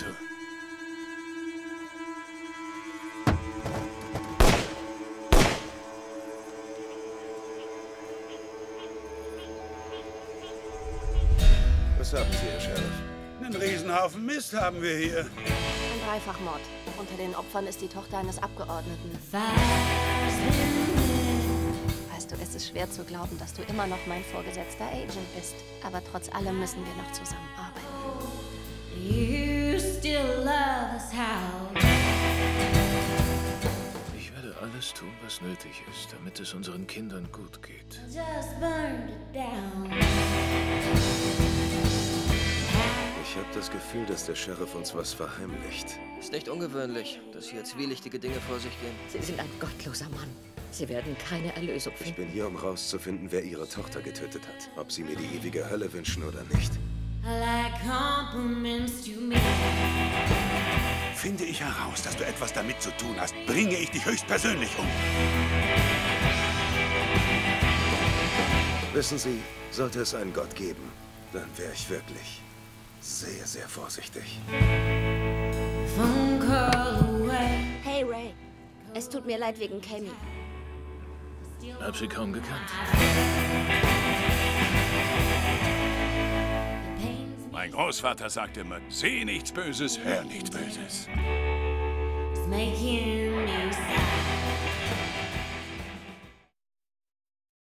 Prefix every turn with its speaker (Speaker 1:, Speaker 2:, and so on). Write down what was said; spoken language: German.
Speaker 1: Füße. Was haben Sie, Herr Sheriff?
Speaker 2: Einen Riesenhaufen Mist haben wir hier.
Speaker 3: Ein Dreifachmord. Unter den Opfern ist die Tochter eines Abgeordneten. Weißt du, es ist schwer zu glauben, dass du immer noch mein vorgesetzter Agent bist. Aber trotz allem müssen wir noch zusammenarbeiten.
Speaker 4: You.
Speaker 1: Ich werde alles tun, was nötig ist, damit es unseren Kindern gut geht.
Speaker 4: just burned it down.
Speaker 1: Ich habe das Gefühl, dass der Sheriff uns was verheimlicht.
Speaker 5: Ist nicht ungewöhnlich, dass hier zwielichtige Dinge vor sich gehen.
Speaker 6: Sie sind ein gottloser Mann. Sie werden keine Erlösung
Speaker 1: Ich
Speaker 6: finden.
Speaker 1: bin hier, um rauszufinden, wer ihre Tochter getötet hat. Ob sie mir die ewige Hölle wünschen oder nicht.
Speaker 2: Finde ich heraus, dass du etwas damit zu tun hast, bringe ich dich höchstpersönlich um.
Speaker 1: Wissen Sie, sollte es einen Gott geben, dann wäre ich wirklich sehr, sehr vorsichtig.
Speaker 3: Hey Ray, es tut mir leid wegen Cammy.
Speaker 1: Hab sie kaum gekannt.
Speaker 2: Mein Großvater sagte immer, seh nichts Böses, hör nichts Böses.